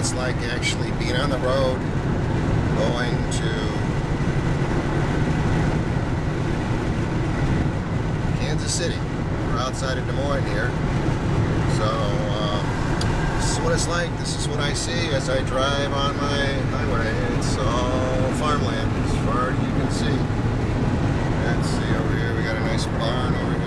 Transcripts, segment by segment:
it's like actually being on the road, going to Kansas City. We're outside of Des Moines here. So, um, this is what it's like. This is what I see as I drive on my highway. It's all farmland as far as you can see. Let's see over here. We got a nice barn over here.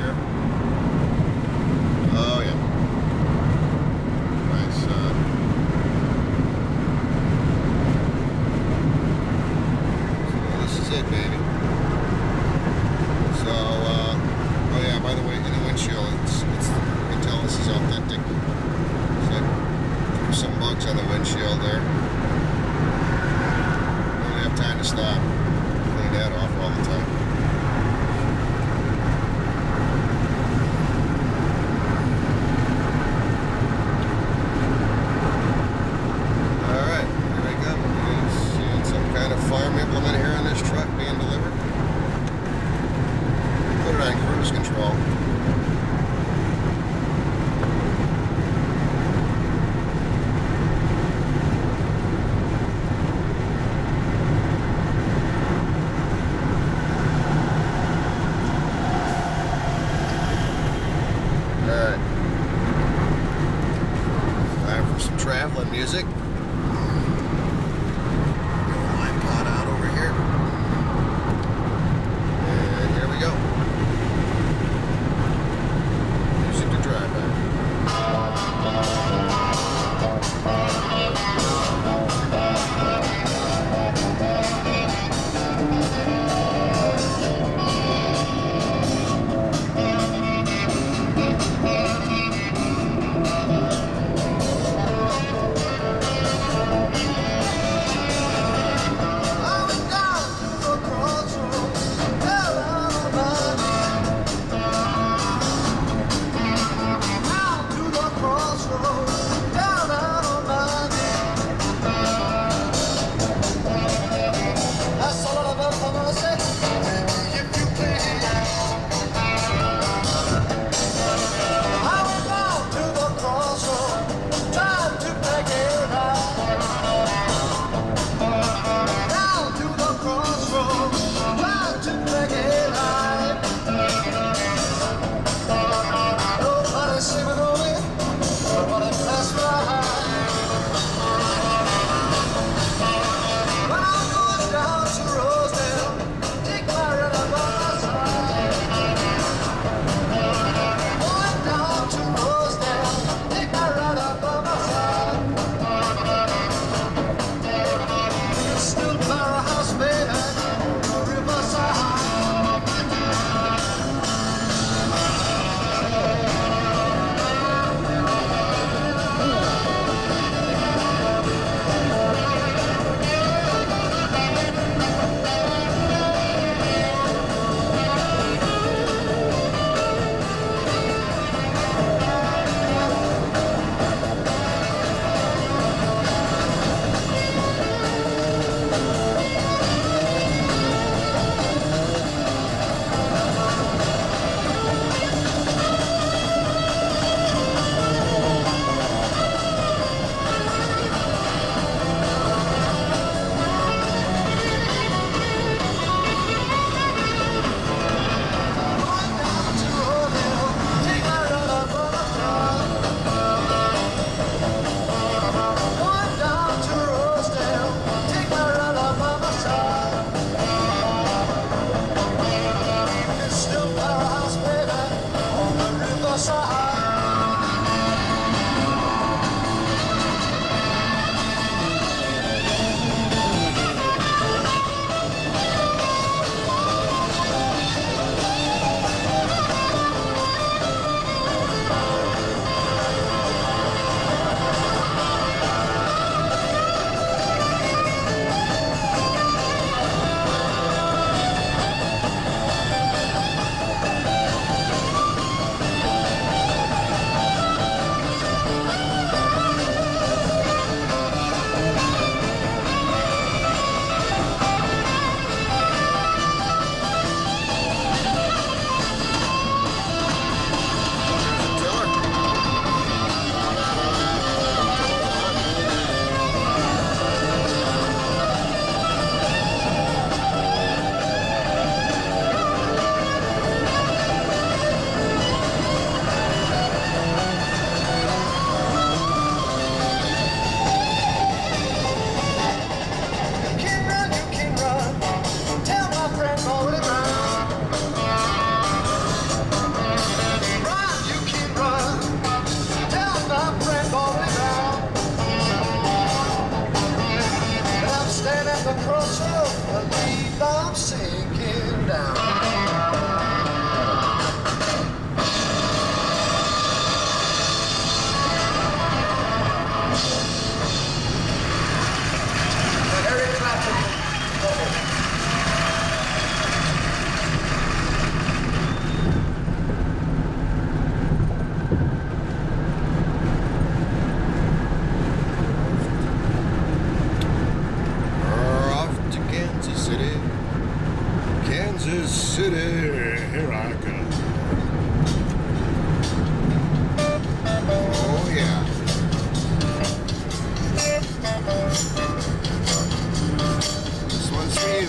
alone.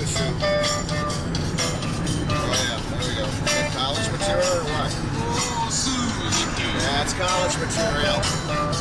see the. Oh yeah, there we go. college material or what? Yeah, it's college material.